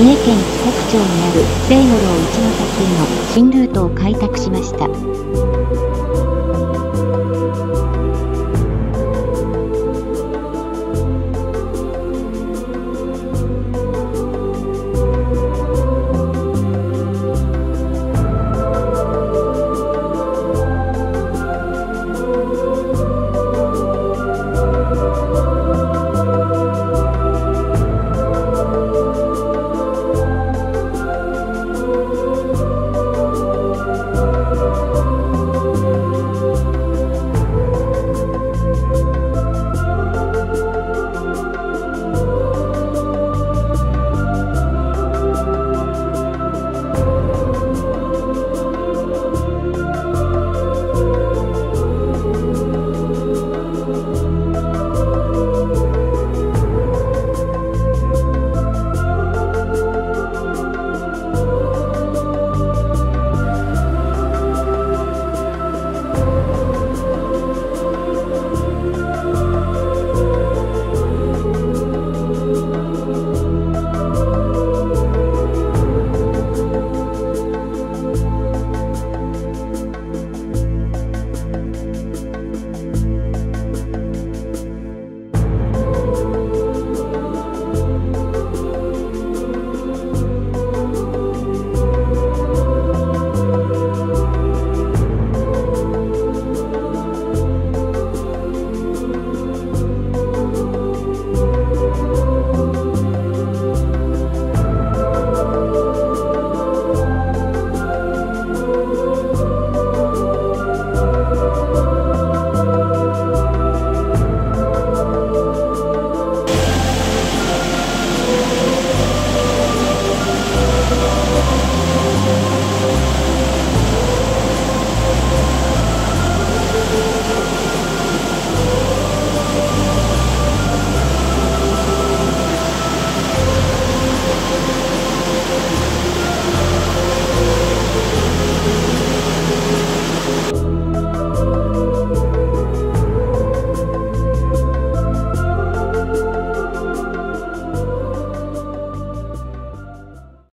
三重県北町にある聖五郎一の滝への新ルートを開拓しました。